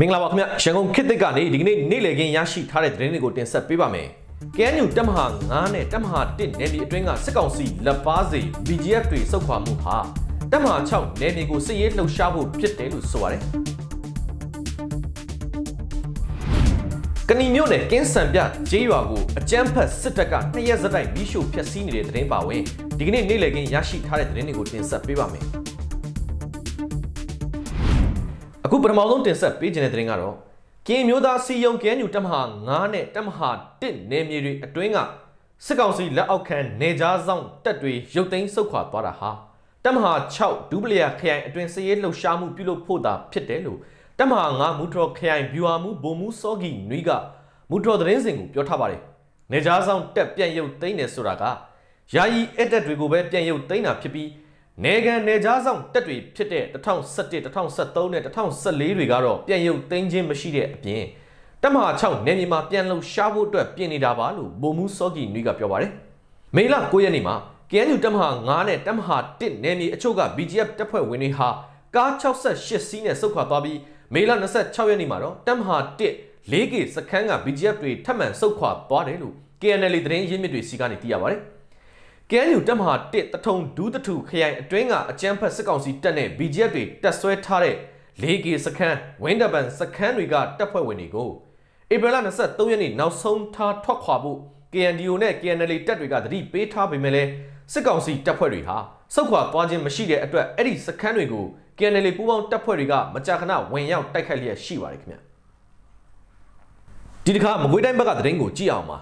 မင်္ဂလာပါခင်ဗျရန်ကုန်ခေတ်သစ်ကနေဒီကနေ့နေ့လည်ခင်းရရှိထားတဲ့သတင်းတွေကိုတင်ဆက်ပေးပါမယ်။ KNU တပ်မဟာ9နဲ့တပ်မဟာ1နယ်မြေအတွင်းကစစ်ကောင်စီလက်ပါစီ BGF တွေစုခွာမှုဟာတပ်မဟာ6နယ်မြေကိုစစ်ရေးလှုပ်ရှားဖို့ဖြစ်တယ်လို့ဆိုပါတယ်။ကဏီမျိုးနဲ့ကင်းစံပြဂျေးရွာကိုအကြမ်းဖက်စစ်တပ်ကနှစ်ရက်စတိုက်မိရှုဖျက်ဆီးနေတဲ့သတင်းပါဝင်ဒီကနေ့နေ့လည်ခင်းရရှိထားတဲ့သတင်းတွေကိုတင်ဆက်ပေးပါမယ်။ အခုပထမဆုံးတင်ဆက်ပေးခြင်းတဲ့သတင်းကတော့ကင်းမျိုးသားစီယုံကဲညူတမဟာ9နဲ့တမဟာ1နယ်မြေတွေအတွင်းကစစ်ကောင်စီလက်အောက်ခံနေကြားဆောင်တပ်တွေရုတ်သိမ်းဆုတ်ခွာသွားတာဟာတမဟာ6ဒူပလီယာခရိုင်အတွင်းစည်ရေးလှုပ်ရှားမှုပြုလုပ်ဖို့သာဖြစ်တယ်လို့တမဟာ9မူထရောခရိုင်ဗျူဟာမှုဘုံမှုစောဂီနွီကမူထရောသတင်းစင်ကိုပြောထားပါတယ်နေကြားဆောင်တက်ပြန်ရုပ်သိမ်းတယ်ဆိုတာကယာယီအတက်တွေကိုပဲပြန်ရုပ်သိမ်းတာဖြစ်ပြီး နေကန်နေကြားဆောင်တက်တွေဖြစ်တဲ့2017 2013နဲ့2014တွေကတော့ပြန်ရုပ်သိမ်းခြင်းမရှိတဲ့အပြင်တမဟာ6နယ်မြေမှာပြန်လုံရှားဖို့အတွက်ပြင်နေတာပါလို့ဘုံမှုစောဂီနွီကပြောပါတယ်မေလ9ရက်နေ့မှာ KNU တမဟာ9နဲ့တမဟာ1နယ်မြေအချို့က BGF တပ်ဖွဲ့ဝင်တွေဟာကား68စီးနဲ့စုခွာသွားပြီးမေလ26ရက်နေ့မှာတော့တမဟာ1 4K စခန်းက BGF တွေထပ်မံစုခွာသွားတယ်လို့ KNL သတင်းရင်းမြစ်တွေစီကနေသိရပါတယ်။ KNU တပ်မဟာ1တထုံဒူးတထုခရိုင်အတွင်းကအကြမ်းဖက်စစ်ကောင်စီတပ်နဲ့ BGF တွေတက်ဆွဲထားတဲ့ 4K စခန်းဝင်းဒပန်စခန်းတွေကတပ်ဖွဲ့ဝင်တွေကိုဧပြီလ23ရက်နေ့နောက်ဆုံးထားထွက်ခွာဖို့ KNDO နဲ့ KNL တပ်တွေကတတိပေးထားပေမဲ့လည်းစစ်ကောင်စီတပ်ဖွဲ့တွေဟာစုခွာသွားခြင်းမရှိတဲ့အတွက်အဲ့ဒီစခန်းတွေကို KNL ပူးပေါင်းတပ်ဖွဲ့တွေကမကြာခဏဝင်ရောက်တိုက်ခိုက်လျက်ရှိပါတယ်ခင်ဗျဒီတစ်ခါမကွေးတိုင်းဘက်ကသတင်းကိုကြည့်အောင်ပါ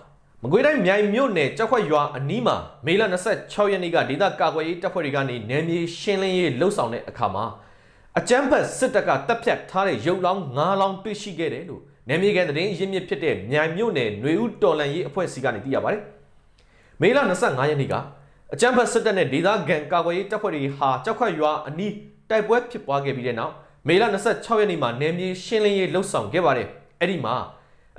မကွေးတိုင်းမြိုင်မြို့နယ်ကြောက်ခွက်ရွာအနီးမှာမေလ26ရက်နေ့ကဒေသကာကွယ်ရေးတပ်ဖွဲ့တွေကနေနယ်မြေရှင်းလင်းရေးလှုပ်ဆောင်တဲ့အခါမှာအကြမ်းဖက်စစ်တပ်ကတပ်ဖြတ်ထားတဲ့ရုပ်လောင်း၅လောင်းတွေ့ရှိခဲ့တယ်လို့နယ်မြေကန်သတင်းရင်းမြစ်ဖြစ်တဲ့မြိုင်မြို့နယ်ຫນွေဦးတော်လန်ရေးအဖွဲ့အစည်းကနေသိရပါတယ်။မေလ25ရက်နေ့ကအကြမ်းဖက်စစ်တပ်နဲ့ဒေသခံကာကွယ်ရေးတပ်ဖွဲ့တွေဟာကြောက်ခွက်ရွာအနီးတိုက်ပွဲဖြစ်ပွားခဲ့ပြီးတဲ့နောက်မေလ26ရက်နေ့မှာနယ်မြေရှင်းလင်းရေးလှုပ်ဆောင်ခဲ့ပါတယ်။အဲ့ဒီမှာ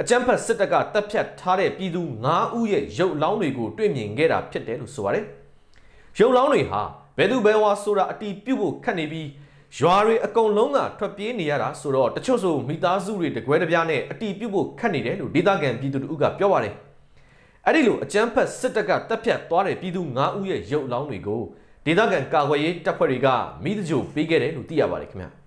အကြမ်းဖက်စစ်တပ်ကတပ်ဖြတ်ထားတဲ့ပြည်သူ9ဦးရဲ့ရုပ်လောင်းတွေကိုတွေ့မြင်ခဲ့တာဖြစ်တယ်လို့ဆိုပါတယ်။ရုပ်လောင်းတွေဟာဘယ်သူဘယ်ဝါဆိုတာအတီးပြုတ်ဖို့ခက်နေပြီးရွာတွေအကုန်လုံးကထွက်ပြေးနေရတာဆိုတော့တချို့ဆိုမိသားစုတွေတကွဲတပြားနဲ့အတီးပြုတ်ဖို့ခက်နေတယ်လို့ဒေသခံပြည်သူတို့ကပြောပါတယ်။အဲ့ဒီလိုအကြမ်းဖက်စစ်တပ်ကတပ်ဖြတ်သွားတဲ့ပြည်သူ9ဦးရဲ့ရုပ်လောင်းတွေကိုဒေသခံကာကွယ်ရေးတပ်ဖွဲ့တွေကမိသကြိုပေးခဲ့တယ်လို့သိရပါတယ်ခင်ဗျာ။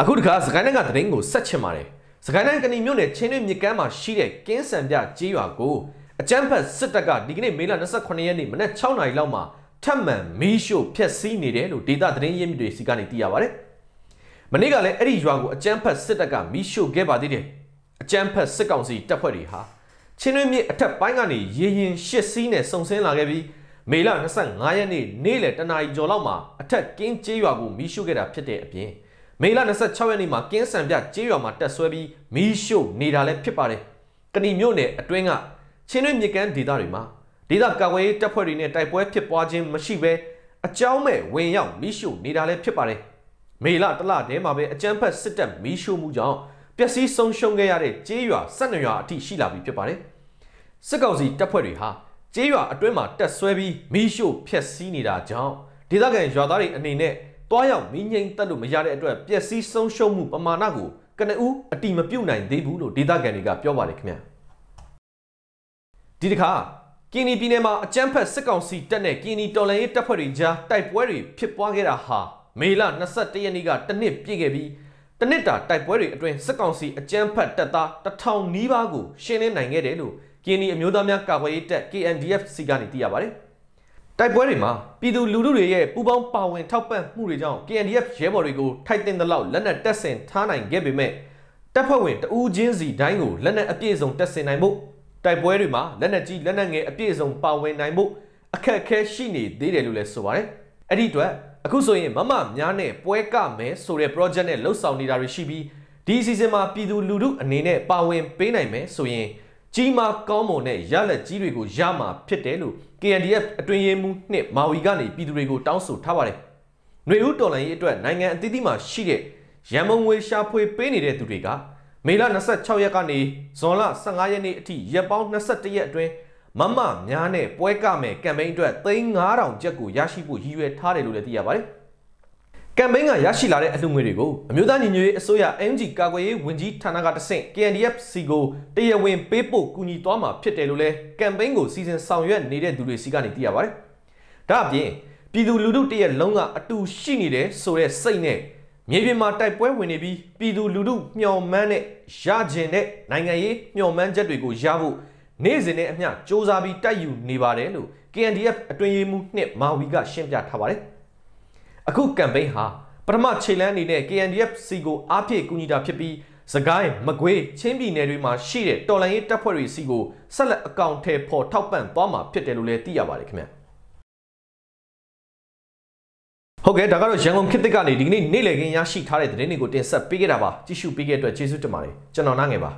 အခုတခါစကိုင်းတိုင်းကသတင်းကိုဆက်ချင်ပါတယ်စကိုင်းတိုင်းကဏီမြို့နယ်ချင်းတွင်းမြစ်ကမ်းမှာရှိတဲ့ကင်းစံပြကြေးရွာကိုအကြမ်းဖက်စစ်တပ်ကဒီကနေ့မေလ28ရက်နေ့မနက်6နာရီလောက်မှာထပ်မံမီးရှို့ဖျက်ဆီးနေတယ်လို့ဒေတာသတင်းရင်းမြစ်တွေစီကနေသိရပါတယ်မနေ့ကလည်းအဲ့ဒီရွာကိုအကြမ်းဖက်စစ်တပ်ကမီးရှို့ခဲ့ပါသေးတယ်အကြမ်းဖက်စစ်ကောင်စီတပ်ဖွဲ့တွေဟာချင်းတွင်းမြစ်အထက်ပိုင်းကနေရေရင်ရှစ်စီးနဲ့စုံစင်းလာခဲ့ပြီးမေလ25ရက်နေ့နေ့လယ်တနာရီကျော်လောက်မှာအထက်ကင်းကျေးရွာကိုမီးရှို့ခဲ့တာဖြစ်တဲ့အပြင် မေလ26ရက်နေ့မှာကင်းစံပြကျေးရွာမှာတက်ဆွဲပြီးမီးရှို့နေတာလည်းဖြစ်ပါတယ်။ကဏီမြို့နယ်အတွင်းကချင်းတွင်းမြစ်ကမ်းဒေသတွေမှာဒေသကာကွယ်ရေးတပ်ဖွဲ့တွေနဲ့တိုက်ပွဲဖြစ်ပွားခြင်းမရှိဘဲအကြောင်းမဲ့ဝင်ရောက်မီးရှို့နေတာလည်းဖြစ်ပါတယ်။မေလတလတည်းမှာပဲအကြမ်းဖက်စစ်တပ်မီးရှို့မှုကြောင့်ပျက်စီးဆုံးရှုံးခဲ့ရတဲ့ကျေးရွာ၁၂ရွာအထိရှိလာပြီဖြစ်ပါတယ်။စစ်ကောင်စီတပ်ဖွဲ့တွေဟာကျေးရွာအတွင်းမှာတက်ဆွဲပြီးမီးရှို့ဖျက်ဆီးနေတာကြောင့်ဒေသခံရွာသားတွေအနေနဲ့ တွားရောက်မင်းငိမ့်တက်လို့မရတဲ့အတွက်ပျက်စီးဆုံးရှုံးမှုပမာဏကိုကနဦးအတိမပြုတ်နိုင်သေးဘူးလို့ဒေသခံတွေကပြောပါတယ်ခင်ဗျာဒီတစ်ခါကင်းနီပြည်နယ်မှာအကြမ်းဖက်စစ်ကောင်စီတပ်နဲ့ကင်းနီတော်လှန်ရေးတပ်ဖွဲ့တွေကြားတိုက်ပွဲတွေဖြစ်ပွားခဲ့တာဟာမေလ22ရက်နေ့ကတနစ်ပြည့်ခဲ့ပြီးတနစ်တာတိုက်ပွဲတွေအတွင်းစစ်ကောင်စီအကြမ်းဖက်တပ်သားတထောင်နီးပါးကိုရှင်းလင်းနိုင်ခဲ့တယ်လို့ကင်းနီအမျိုးသားများကာကွယ်ရေးတပ် KNDF စီကနေသိရပါတယ်။ တိုက်ပွဲတွေမှာပြည်သူလူထုတွေရဲ့ပူးပေါင်းပါဝင်ထောက်ပံ့မှုတွေကြောင့် KNDF ရဲဘော်တွေကိုထိုက်တင်သလောက်လက်နက်တပ်ဆင်ထားနိုင်ခဲ့ပေမဲ့တပ်ဖွဲ့ဝင်တဦးချင်းစီတိုင်းကိုလက်နက်အပြည့်စုံတပ်ဆင်နိုင်ဖို့တိုက်ပွဲတွေမှာလက်နက်ကြီးလက်နက်ငယ်အပြည့်စုံပါဝင်နိုင်ဖို့အခက်အခဲရှိနေသေးတယ်လို့လည်းဆိုပါတယ်။အဲ့ဒီအတွက်အခုဆိုရင်မမများနဲ့ပွဲကမယ်ဆိုတဲ့ project နဲ့လှုပ်ဆောင်နေတာတွေရှိပြီးဒီအစီအစဉ်မှာပြည်သူလူထုအနေနဲ့ပါဝင်ပေးနိုင်မယ်ဆိုရင် ကြီးမားကောင်းမွန်တဲ့ရလက်ကြီးတွေကိုရမှာဖြစ်တယ်လို့ KNDF အတွင်းရေးမှူးနှစ်မာဝီကနေပြည်သူတွေကိုတောင်းဆိုထားပါတယ်။ຫນွေဦးတော်လှန်ရေးအတွက်နိုင်ငံအသီးသီးမှာရှိတဲ့ရန်မုံငွေရှာဖွေပေးနေတဲ့သူတွေကမေလ26ရက်ကနေဇွန်လ15ရက်နေ့အထိရက်ပေါင်း21ရက်အတွင်းမမများနဲ့ပွဲကမယ်ကမ်ပိန်းအတွက်3500ကျပ်ကိုရရှိဖို့ရည်ရွယ်ထားတယ်လို့လည်းသိရပါတယ်။ ကမ်ပိန်းကရရှိလာတဲ့အလှူငွေတွေကိုအမျိုးသားညီညွတ်ရေးအစိုးရ MG ကာကွယ်ရေးဝန်ကြီးဌာနကတဆင့် KNDF စီကိုတရားဝင်ပေးပို့ကူညီသွားမှာဖြစ်တယ်လို့လဲကမ်ပိန်းကိုစီစဉ်ဆောင်ရွက်နေတဲ့သူတွေစီကနေသိရပါတယ်။ဒါအပြင်ပြည်သူလူထုတရက်လုံးကအတူရှိနေတယ်ဆိုတဲ့စိတ်နဲ့မြေပြင်မှာတိုက်ပွဲဝင်နေပြီးပြည်သူလူထုမျှော်မှန်းတဲ့ရကျင်တဲ့နိုင်ငံရေးမျှော်မှန်းချက်တွေကိုရဖို့နေ့စဉ်နဲ့အမျှစ조사ပြီးတိုက်ယူနေပါတယ်လို့ KNDF အတွင်းရေးမှူးနှစ်မာဝီကရှင်းပြထားပါတယ်။ အခုကမ်ပိန်းဟာပထမခြေလှမ်းအနေနဲ့ KNDF စီကိုအားဖြည့်ကူညီတာဖြစ်ပြီးစကိုင်းမကွေးချင်းပြည်နယ်တွေမှာရှိတဲ့တော်လှန်ရေးတပ်ဖွဲ့တွေစီကိုဆက်လက်အကောင့်ထဲပေါ်ထောက်ပံ့သွားမှာဖြစ်တယ်လို့လည်းသိရပါတယ်ခင်ဗျာ။ဟုတ်ကဲ့ဒါကတော့ရန်ကုန်ခေတ်သစ်ကနေဒီကနေ့နေ့လည်ခင်းရရှိထားတဲ့သတင်းတွေကိုတင်ဆက်ပေးခဲ့တာပါကြည့်ရှုပေးခဲ့တဲ့အတွက်ကျေးဇူးတင်ပါတယ်ကျွန်တော်နားငယ်ပါ